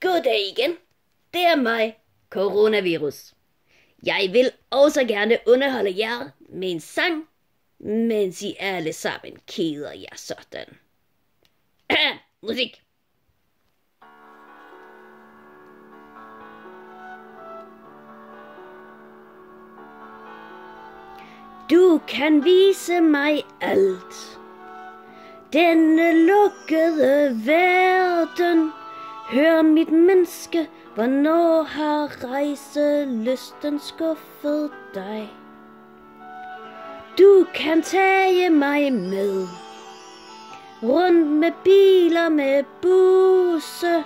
Goddag igen. Det er mig, coronavirus. Jeg vil også gerne underholde jer med en sang, mens I alle sammen keder jer sådan. Musik. Du kan vise mig alt. Denne lukkede verden. Hør mit menneske, hvornår har rejselysten skuffet dig? Du kan tage mig med. Rundt med biler med busse.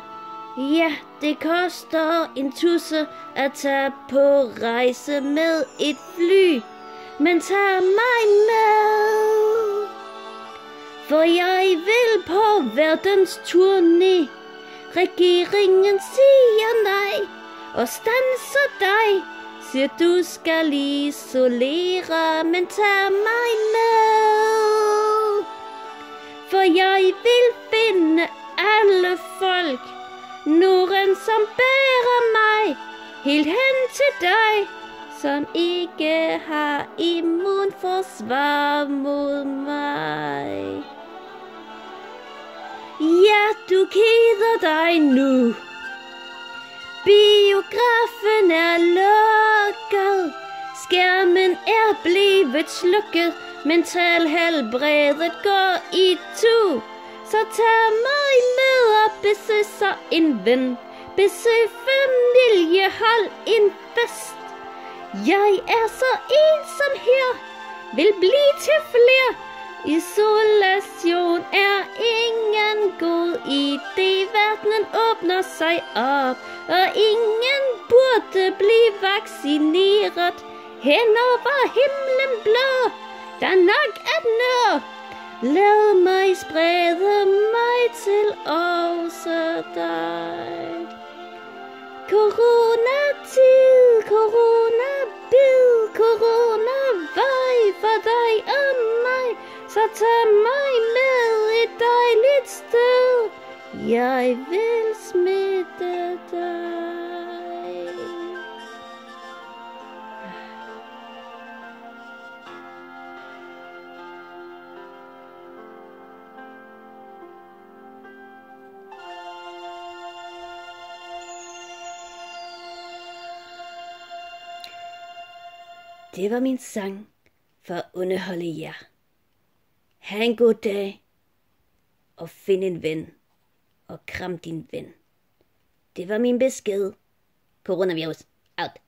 Ja, det koster en tusse at tage på rejse med et fly. Men tag mig med. For jeg vil på verdens turné. Regeringen siger nej og stanser dig. Siger du skal isolere, men tag mig med. For jeg vil finde alle folk. Norden som bærer mig helt hen til dig som ikke har immunforsvar mod mig keder dig nu. Biografen er lukket. Skærmen er blevet slukket. Mental helbredet går i tu. Så tag mig med og besøg så en ven. Besøg familie, hold en fest. Jeg er så ensom her, vil blive til flere. Isolation er en i idé. Verdenen åbner sig op, og ingen burde blive vaccineret. Hen over himlen blå, der nok at nå. Lad mig sprede mig til også dig. Corona-tid, corona-bid, corona-vej for dig og mig. Så tag mig med et dejligt sted. Jeg vil smitte dig. Det var min sang for at underholde jer. Ha' en god dag, og find en ven, og kram din ven. Det var min besked. Coronavirus out.